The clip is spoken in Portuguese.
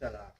Look